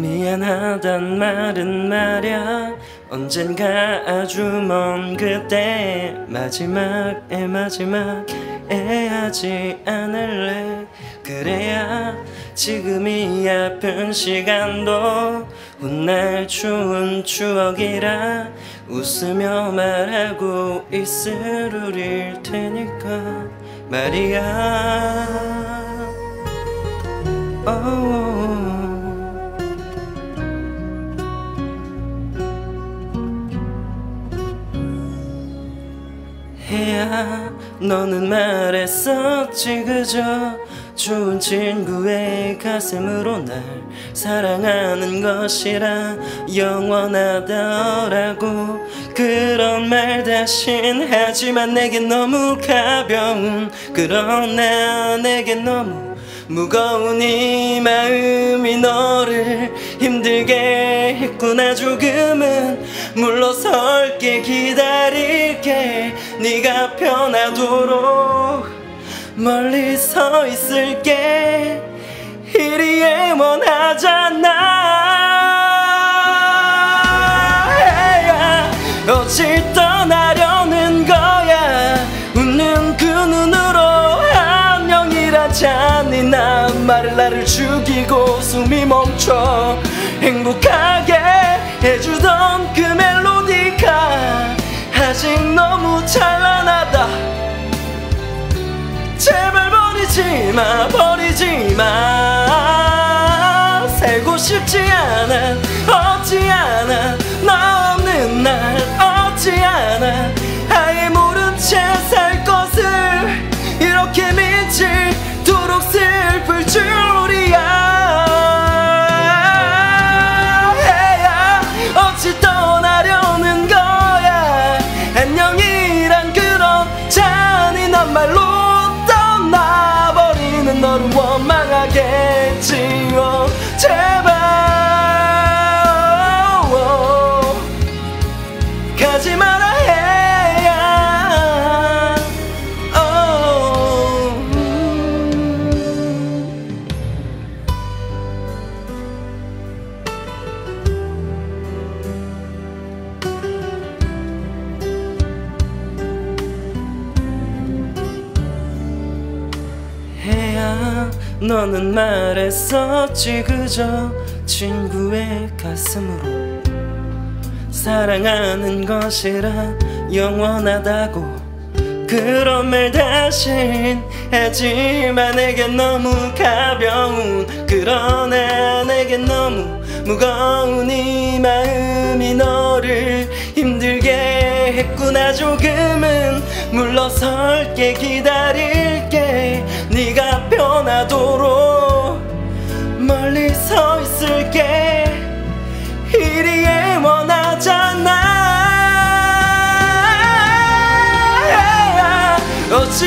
미안하단 말은 말야. 언젠가 아주 먼 그때 마지막에 마지막에 하지 않을래? 그래야 지금 이 아픈 시간도 훗날 추운 추억이라 웃으며 말하고 있으릴 테니까 말이야 해야 너는 말했었지 그저? 좋은 친구의 가슴으로 날 사랑하는 것이라 영원하더라고. 그런 말 다신 하지만 내겐 너무 가벼운 그러나 내겐 너무 무거운 이 마음이 너를 힘들게 했구나. 조금은 물러설게 기다릴게. 네가 편하도록 멀리 서 있을게. 이리 애원하잖아. 어찌 떠나려는 거야? 웃는 그 눈으로 안녕이라잖니? 난 말을 나를 죽이고 숨이 멈춰. 행복하게 마 버리지 마 살고 싶지 않아 없지 않아 너 없는 날 없지 않아 아예 모른 채 살 것을 이렇게 미치도록 슬플 줄 너는 말했었지 그저 친구의 가슴으로. 사랑하는 것이라 영원하다고. 그런 말 다신 하지만 내겐 너무 가벼운 그러나 내겐 너무 무거운 이 마음이 너를 힘들게 했구나. 조금은 물러설게 기다릴게. 네가 멀리 서 있을게. 이리 애원하잖아. 어찌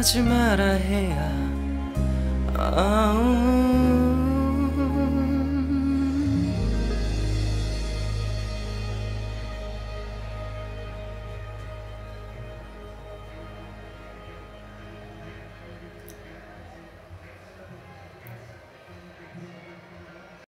가지 마라 해야. 아우.